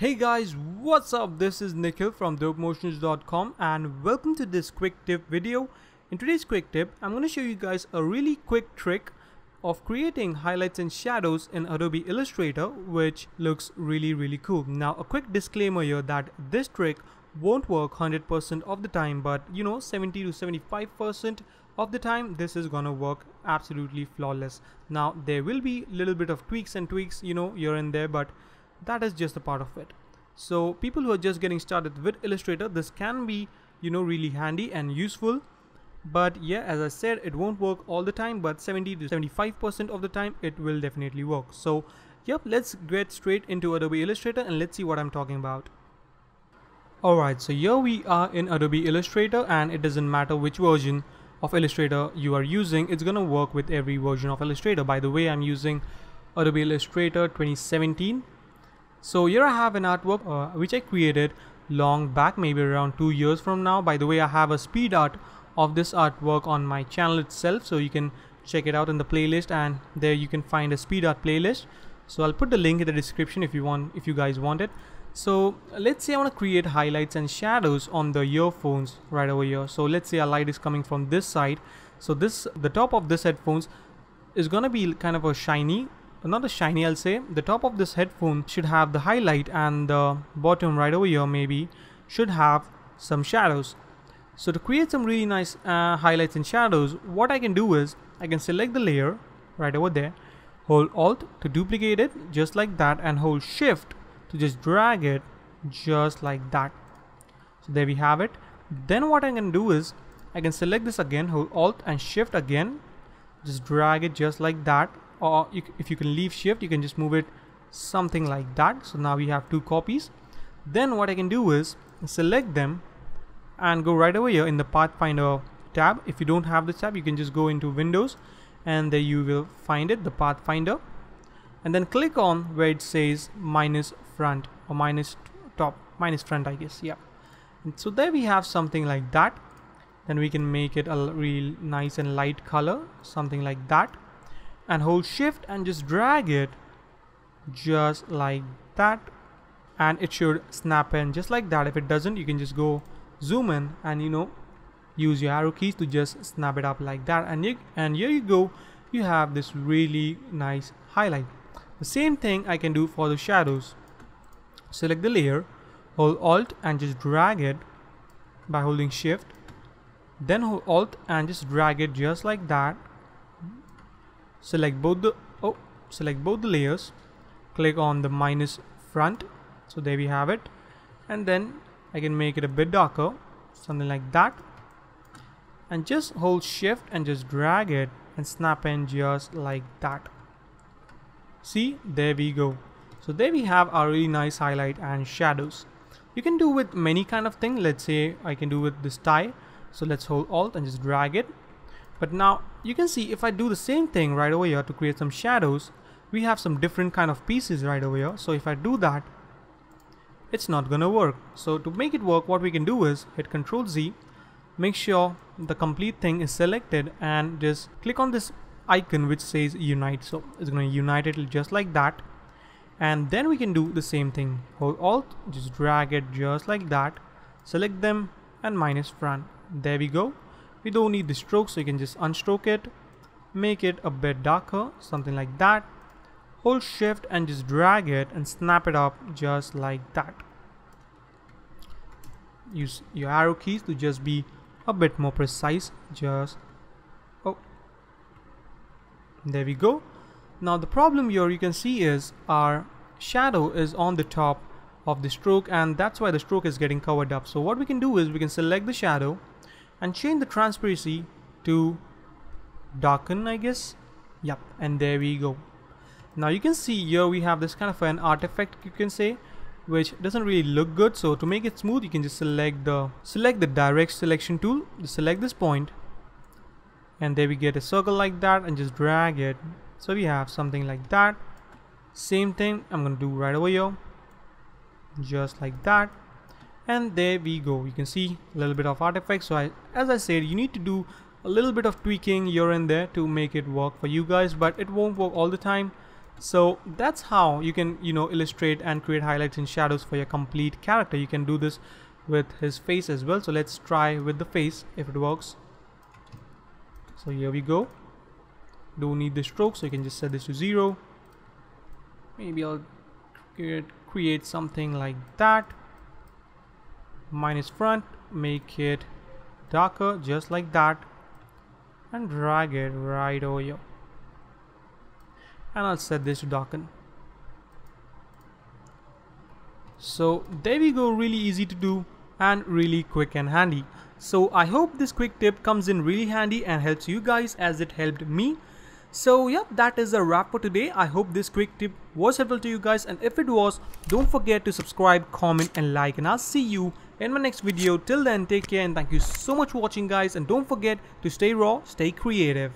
Hey guys, what's up? This is Nikhil from dopemotions.com and welcome to this quick tip video. In today's quick tip, I'm going to show you guys a really quick trick of creating highlights and shadows in Adobe Illustrator which looks really really cool. Now a quick disclaimer here that this trick won't work 100% of the time but you know 70 to 75% of the time this is gonna work absolutely flawless. Now there will be little bit of tweaks and tweaks you know here and there but that is just a part of it. So people who are just getting started with illustrator this can be you know really handy and useful. But yeah as i said it won't work all the time but 70 to 75 percent of the time it will definitely work. So yep let's get straight into adobe illustrator and let's see what i'm talking about. Alright so here we are in adobe illustrator and it doesn't matter which version of illustrator you are using it's gonna work with every version of illustrator. By the way i'm using adobe illustrator 2017 so here I have an artwork uh, which I created long back maybe around two years from now. By the way I have a speed art of this artwork on my channel itself so you can check it out in the playlist and there you can find a speed art playlist. So I'll put the link in the description if you want if you guys want it. So let's say I want to create highlights and shadows on the earphones right over here. So let's say a light is coming from this side. So this the top of this headphones is gonna be kind of a shiny not a shiny I'll say. The top of this headphone should have the highlight and the bottom right over here maybe should have some shadows. So to create some really nice uh, highlights and shadows what I can do is I can select the layer right over there hold alt to duplicate it just like that and hold shift to just drag it just like that. So there we have it. Then what I can do is I can select this again hold alt and shift again just drag it just like that or you, if you can leave shift you can just move it something like that. So now we have two copies. Then what I can do is select them and go right over here in the pathfinder tab. If you don't have this tab you can just go into windows and there you will find it the pathfinder. And then click on where it says minus front or minus top minus front I guess yeah. And so there we have something like that. Then we can make it a real nice and light color something like that and hold shift and just drag it just like that. And it should snap in just like that. If it doesn't you can just go zoom in and you know use your arrow keys to just snap it up like that. And you and here you go. You have this really nice highlight. The same thing I can do for the shadows. Select the layer hold alt and just drag it by holding shift then hold alt and just drag it just like that select both the oh select both the layers. Click on the minus front. So there we have it. And then I can make it a bit darker something like that. And just hold shift and just drag it and snap in just like that. See there we go. So there we have our really nice highlight and shadows. You can do with many kind of thing. Let's say I can do with this tie. So let's hold alt and just drag it but now you can see if I do the same thing right over here to create some shadows, we have some different kind of pieces right over here. So if I do that, it's not gonna work. So to make it work, what we can do is hit Control Z, make sure the complete thing is selected and just click on this icon which says unite. So it's gonna unite it just like that. And then we can do the same thing. Hold Alt, just drag it just like that. Select them and minus front. There we go we don't need the stroke so you can just unstroke it make it a bit darker something like that. Hold shift and just drag it and snap it up just like that. Use your arrow keys to just be a bit more precise just oh there we go. Now the problem here you can see is our shadow is on the top of the stroke and that's why the stroke is getting covered up. So what we can do is we can select the shadow and change the transparency to darken I guess. Yep and there we go. Now you can see here we have this kind of an artifact you can say which doesn't really look good. So to make it smooth you can just select the select the direct selection tool. Select this point. And there we get a circle like that and just drag it. So we have something like that. Same thing I'm gonna do right over here. Just like that and there we go. You can see a little bit of artifacts so I, as I said you need to do a little bit of tweaking here and there to make it work for you guys but it won't work all the time. So that's how you can you know illustrate and create highlights and shadows for your complete character. You can do this with his face as well. So let's try with the face if it works. So here we go. Don't need the stroke so you can just set this to zero. Maybe I'll create, create something like that minus front. Make it darker just like that. And drag it right over here. And I'll set this to darken. So there we go. Really easy to do and really quick and handy. So I hope this quick tip comes in really handy and helps you guys as it helped me. So yeah that is a wrap for today. I hope this quick tip was helpful to you guys. And if it was don't forget to subscribe comment and like. And I'll see you in my next video till then take care and thank you so much for watching guys. And don't forget to stay raw stay creative